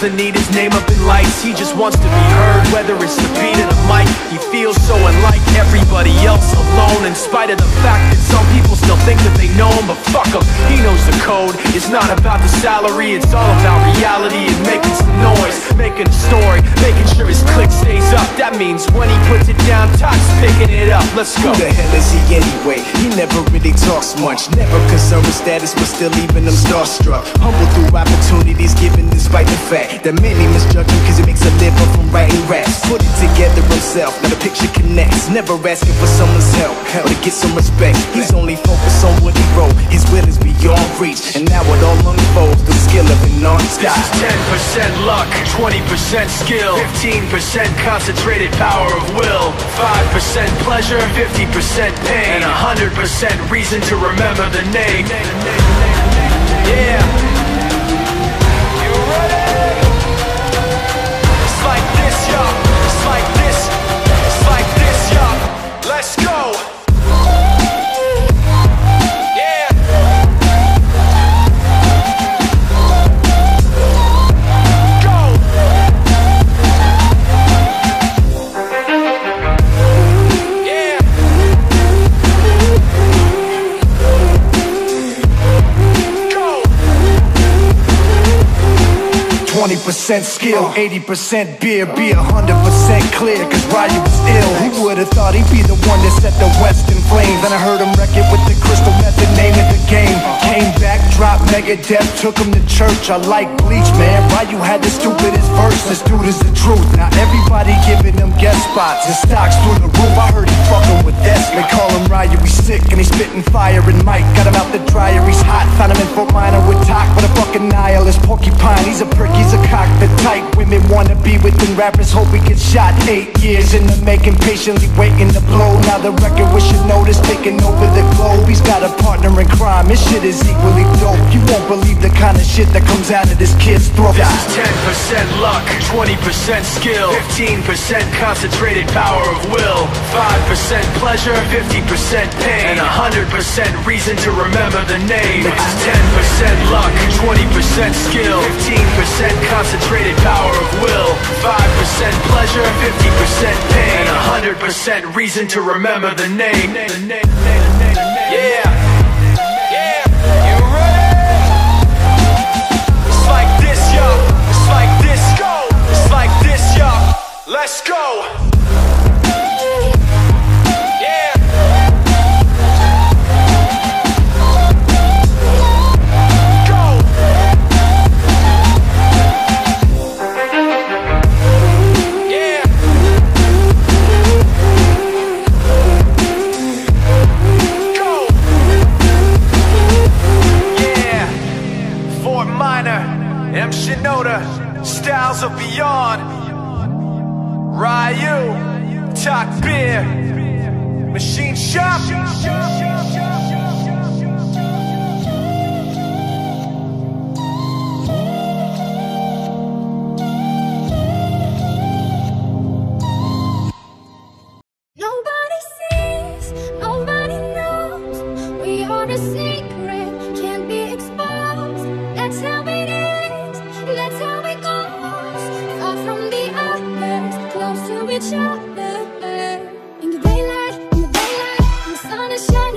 doesn't need his name up in lights. He just wants to be heard, whether it's the beat of the mic. He feels so unlike everybody else alone In spite of the fact that some people still think that they know him But fuck him, he knows the code. It's not about the salary, it's all about reality And making some noise, making a story Making sure his click stays up. That means when he puts it down, Todd's picking it up. Let's go. Who the hell is he anyway? He never really talks much. Never concerned with status, but still leaving them starstruck. Humble through opportunities given despite the fact That many misjudge him cause he makes a living from writing raps. Put it together himself, now the picture connects. Never asking for someone's help, or to get some respect. He's only focused on what he wrote His will is beyond reach. And now it all unfolds, the skill of an artist. This is 10% luck, 20% skill 15% concentrated power of will 5% pleasure, 50% pain And 100% reason to remember the name. Yeah 20% skill, 80% beer, be 100% clear, cause Ryu was ill. Who would've thought he'd be the one that set the West in flames? Then I heard him wreck it with the crystal method, name of the game. Came back, dropped Megadeth, took him to church. I like Bleach, man. Ryu had the stupidest verse, this dude is the truth. Now everybody spots, his stocks through the roof. I heard he fucking with Des, they call him Ryu, he's sick and he's spitting fire. And Mike got him out the dryer, he's hot. Found him in Fort Minor with Talk, but a fucking nihilist porcupine. He's a prick, he's a cock. Type women wanna be with them rappers, hope he gets shot. Eight years in the making, patiently waiting to blow. Now the record we should notice taking over the globe. He's got a partner in crime, his shit is equally dope. You won't believe the kind of shit that comes out of this kid's throat. This is 10% luck, 20% skill 15% concentrated power of will 5% pleasure, 50% pain And 100% reason to remember the name This is 10% luck, 20% skill 15% concentrated power of will 5% pleasure, 50% pain And 100% reason to remember the name Yeah Yeah ready? It's like this, y'all. It's like this, go. It's like this, y'all. Let's go. Shinoda, styles of beyond. Ryu, Takbir, Machine Shop. Nobody sees, nobody knows, we are the secret. sunshine.